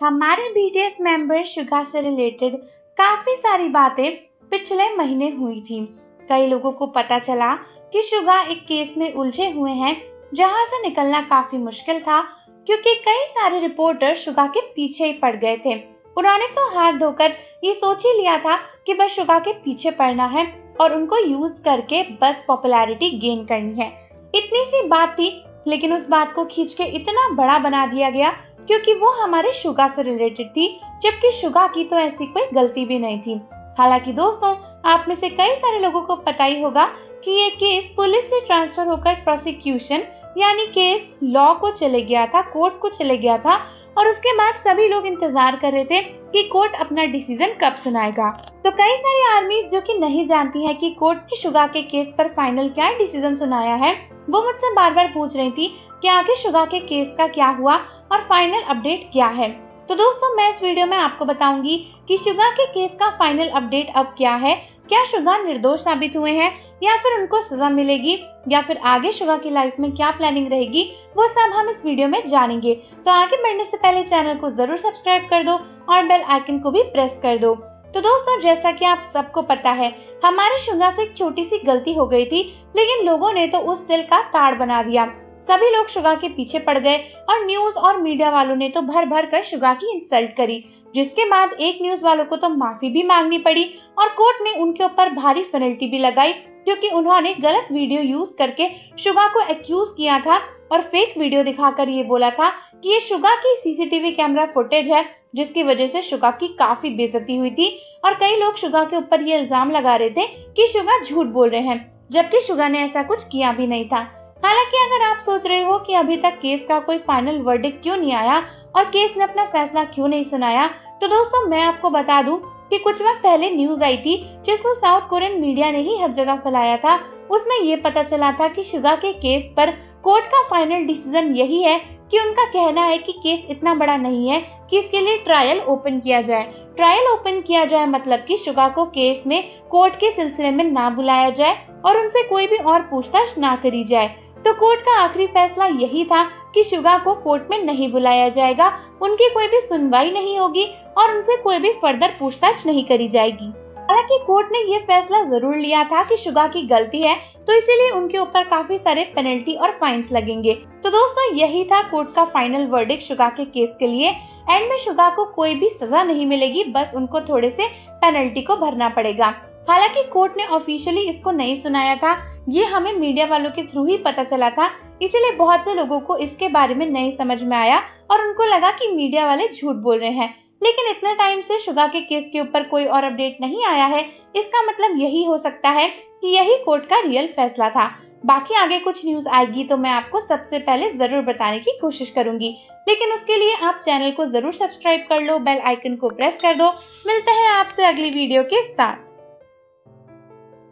हमारे BTS member Suga से related काफ़ी सारी बातें पिछले महीने हुई थी। कई लोगों को पता चला कि शुगा एक केस में उलझे हुए हैं, जहाँ से निकलना काफ़ी मुश्किल था, क्योंकि कई सारे रिपोर्टर शुगा के पीछे ही पड़ गए थे। उन्होंने तो हाथ धोकर ये सोच ही लिया था कि बस शुगा के पीछे पड़ना है और उनको यूज़ करके बस पॉपुलैरिटी गेन करनी है। इतनी सी बात थी, लेकिन उस बात को खींच के इतना बड़ा बना दिया गया क्योंकि वो हमारे शुगा से रिलेटेड थी, जबकि शुगा की तो ऐसी कोई गलती भी नहीं थी। हालाँकि दोस्तों, आप में से कई सारे लोगों को पता ही होगा कि ये केस पुलिस से ट्रांसफ़र होकर प्रोसिक्यूशन यानी केस लॉ को चले गया था कोर्ट को चले गया था, और उसके बाद सभी लोग इंतज़ार कर रहे थे कि कोर्ट अपना डिसीज़न कब सुनाएगा। तो कई सारी आर्मीज जो कि नहीं जानती है कि कोर्ट ने शुगा के केस पर फाइनल क्या डिसीज़न सुनाया है, वो मुझसे बार बार पूछ रही थी कि आगे शुगा के केस का क्या हुआ और फाइनल अपडेट क्या है। तो दोस्तों, मैं इस वीडियो में आपको बताऊँगी कि शुगा के केस का फाइनल अपडेट अब क्या है, क्या शुगा निर्दोष साबित हुए हैं, या फिर उनको सजा मिलेगी, या फिर आगे शुगा की लाइफ में क्या प्लानिंग रहेगी, वो सब हम इस वीडियो में जानेंगे। तो आगे बढ़ने से पहले चैनल को ज़रूर सब्सक्राइब कर दो और बेल आइकन को भी प्रेस कर दो। तो दोस्तों, जैसा कि आप सबको पता है, हमारे शुगा से एक छोटी सी गलती हो गई थी, लेकिन लोगों ने तो उस दिल का ताड़ बना दिया। सभी लोग शुगा के पीछे पड़ गए और न्यूज़ और मीडिया वालों ने तो भर भर कर शुगा की इंसल्ट करी, जिसके बाद एक न्यूज़ वालों को तो माफ़ी भी मांगनी पड़ी और कोर्ट ने उनके ऊपर भारी पेनल्टी भी लगाई, क्योंकि उन्होंने गलत वीडियो यूज़ करके शुगा को एक्यूज किया था। और फेक वीडियो दिखाकर ये बोला था कि ये शुगा की सीसीटीवी कैमरा फुटेज है, जिसकी वजह से शुगा की काफ़ी बेजती हुई थी और कई लोग शुगा के ऊपर ये इल्ज़ाम लगा रहे थे कि शुगा झूठ बोल रहे हैं, जबकि शुगा ने ऐसा कुछ किया भी नहीं था। हालाँकि अगर आप सोच रहे हो कि अभी तक केस का कोई फाइनल वर्डिक क्यों नहीं आया और केस ने अपना फैसला क्यों नहीं सुनाया तो दोस्तों मैं आपको बता दूँ कि कुछ वक्त पहले न्यूज़ आई थी, जिसको साउथ कोरियन मीडिया ने ही हर जगह फैलाया था। उसमें ये पता चला था कि शुगा के केस पर कोर्ट का फाइनल डिसीज़न यही है कि उनका कहना है कि केस इतना बड़ा नहीं है कि इसके लिए ट्रायल ओपन किया जाए। ट्रायल ओपन किया जाए मतलब कि शुगा को केस में कोर्ट के सिलसिले में ना बुलाया जाए और उनसे कोई भी और पूछताछ ना करी जाए। तो कोर्ट का आखिरी फैसला यही था कि शुगा को कोर्ट में नहीं बुलाया जाएगा, उनकी कोई भी सुनवाई नहीं होगी और उनसे कोई भी फर्दर पूछताछ नहीं करी जाएगी। हालाँकि कोर्ट ने यह फैसला ज़रूर लिया था कि शुगा की गलती है तो इसीलिए उनके ऊपर काफ़ी सारे पेनल्टी और फाइन्स लगेंगे। तो दोस्तों, यही था कोर्ट का फाइनल वर्डिक शुगा के केस के लिए। एंड में शुगा को कोई भी सजा नहीं मिलेगी, बस उनको थोड़े से पेनल्टी को भरना पड़ेगा। हालाँकि कोर्ट ने ऑफिशियली इसको नहीं सुनाया था। ये हमें मीडिया वालों के थ्रू ही पता चला था, इसीलिए बहुत से लोगों को इसके बारे में नहीं समझ में आया और उनको लगा कि मीडिया वाले झूठ बोल रहे हैं। लेकिन इतने टाइम से शुगा के केस के ऊपर कोई और अपडेट नहीं आया है। इसका मतलब यही हो सकता है कि यही कोर्ट का रियल फैसला था। बाकी आगे कुछ न्यूज़ आएगी तो मैं आपको सबसे पहले ज़रूर बताने की कोशिश करूँगी। लेकिन उसके लिए आप चैनल को ज़रूर सब्सक्राइब कर लो बेल आइकन को प्रेस कर दो। मिलते हैं आपसे अगली वीडियो के साथ।